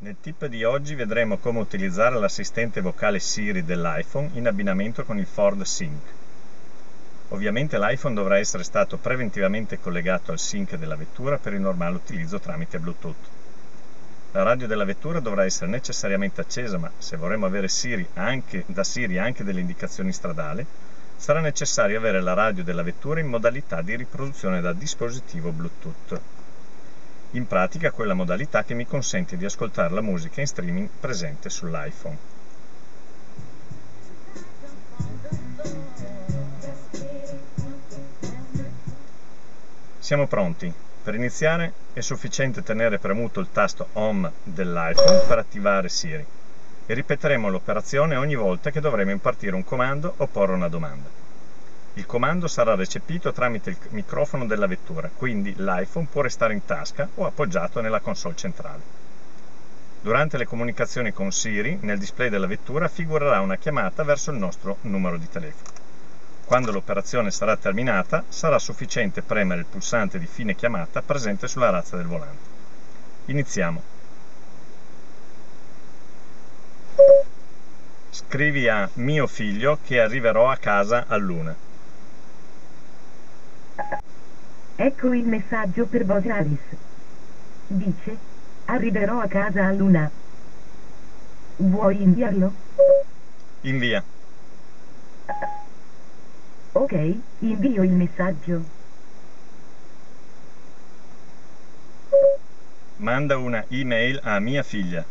Nel tip di oggi vedremo come utilizzare l'assistente vocale Siri dell'iPhone in abbinamento con il Ford Sync. Ovviamente l'iPhone dovrà essere stato preventivamente collegato al sync della vettura per il normale utilizzo tramite Bluetooth. La radio della vettura dovrà essere necessariamente accesa, ma se vorremmo avere Siri anche, da Siri anche delle indicazioni stradali, sarà necessario avere la radio della vettura in modalità di riproduzione da dispositivo Bluetooth. In pratica quella modalità che mi consente di ascoltare la musica in streaming presente sull'iPhone. Siamo pronti. Per iniziare è sufficiente tenere premuto il tasto Home dell'iPhone per attivare Siri e ripeteremo l'operazione ogni volta che dovremo impartire un comando o porre una domanda. Il comando sarà recepito tramite il microfono della vettura, quindi l'iPhone può restare in tasca o appoggiato nella console centrale. Durante le comunicazioni con Siri, nel display della vettura figurerà una chiamata verso il nostro numero di telefono. Quando l'operazione sarà terminata, sarà sufficiente premere il pulsante di fine chiamata presente sulla razza del volante. Iniziamo. Scrivi a mio figlio che arriverò a casa a luna. Ecco il messaggio per Bose Alice. Dice, arriverò a casa a luna. Vuoi inviarlo? Invia. Ok, invio il messaggio. Manda una email a mia figlia.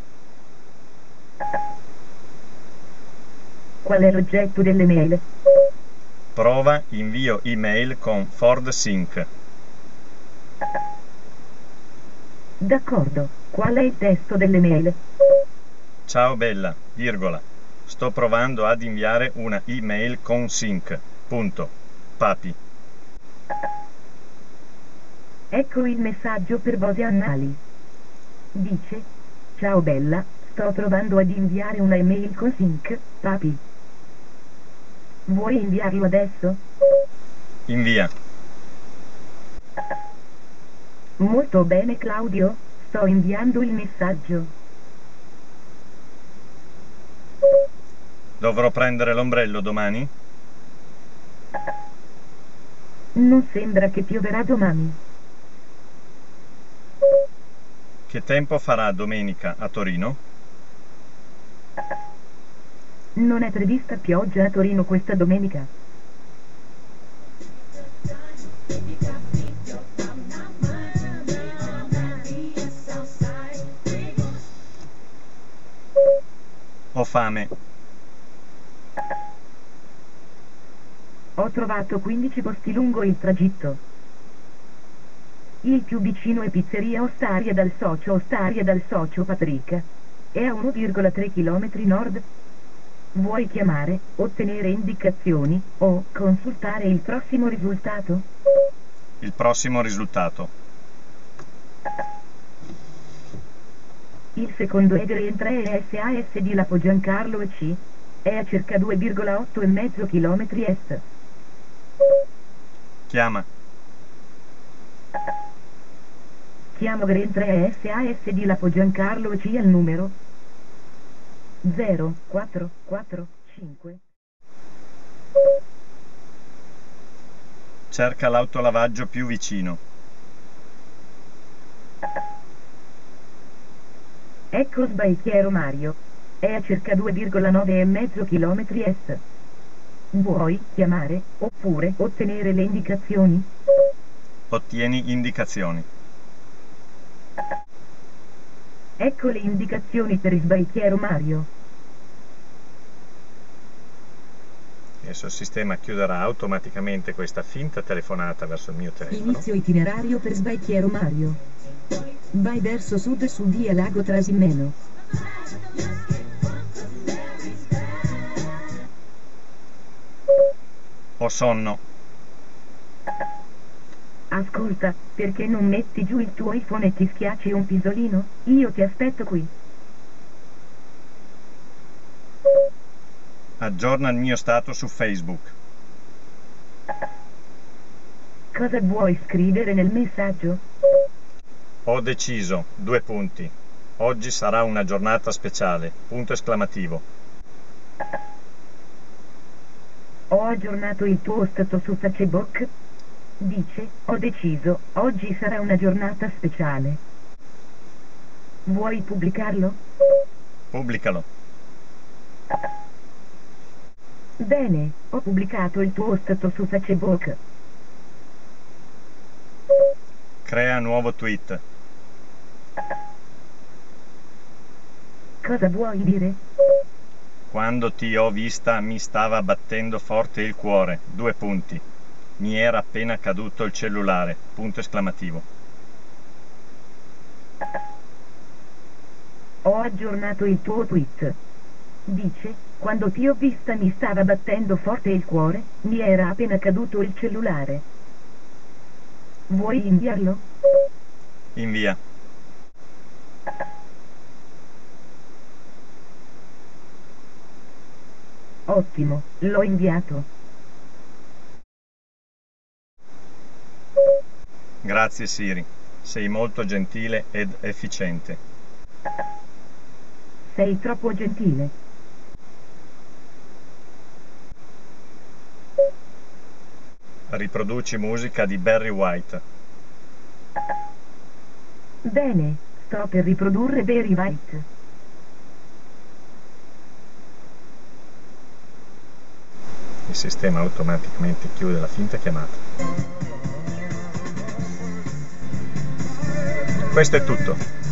Qual è l'oggetto delle mail? Prova invio email con Ford Sync. D'accordo, qual è il testo delle mail? Ciao bella, virgola. Sto provando ad inviare una email con sync. Punto. Papi. Ecco il messaggio per Bose Annali. Dice, ciao bella, sto provando ad inviare una email con sync, papi. Vuoi inviarlo adesso? Invia. Molto bene Claudio, sto inviando il messaggio. Dovrò prendere l'ombrello domani? Non sembra che pioverà domani. Che tempo farà domenica a Torino? Non è prevista pioggia a Torino questa domenica. Ho fame. Ho trovato 15 posti lungo il tragitto. Il più vicino è Pizzeria Ostaria dal socio Ostaria dal socio Patrick. È a 1,3 km nord. Vuoi chiamare, ottenere indicazioni o consultare il prossimo risultato? Il prossimo risultato. Il secondo è Green 3 SAS di Lapo Giancarlo e C. È a circa 2,8,5 km est. Chiama. Chiamo Green 3 SAS di Lapo Giancarlo e C al numero 0445. Cerca l'autolavaggio più vicino. Ecco Sbaichiero Mario. È a circa 2,9,5 km est. Vuoi chiamare oppure ottenere le indicazioni? Ottieni indicazioni. Ecco le indicazioni per il Sbaichiero Mario. Adesso il sistema chiuderà automaticamente questa finta telefonata verso il mio telefono. Inizio itinerario per Sbaichiero Mario. Vai verso sud su via Lago Trasimeno. Ho sonno. Ascolta, perché non metti giù il tuo iPhone e ti schiacci un pisolino? Io ti aspetto qui. Aggiorna il mio stato su Facebook. Cosa vuoi scrivere nel messaggio? Ho deciso. Due punti. Oggi sarà una giornata speciale. Punto esclamativo. Ho aggiornato il tuo stato su Facebook? Dice, ho deciso, oggi sarà una giornata speciale. Vuoi pubblicarlo? Pubblicalo. Bene, ho pubblicato il tuo stato su Facebook. Crea nuovo tweet. Cosa vuoi dire? Quando ti ho vista mi stava battendo forte il cuore. Due punti. Mi era appena caduto il cellulare. Punto esclamativo. Ho aggiornato il tuo tweet. Dice, quando ti ho vista mi stava battendo forte il cuore, mi era appena caduto il cellulare. Vuoi inviarlo? Invia. Ottimo, l'ho inviato. Grazie Siri. Sei molto gentile ed efficiente. Sei troppo gentile. Riproduci musica di Barry White. Bene, sto per riprodurre Barry White. Il sistema automaticamente chiude la finta chiamata. Questo è tutto.